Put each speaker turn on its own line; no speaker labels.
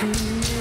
to you.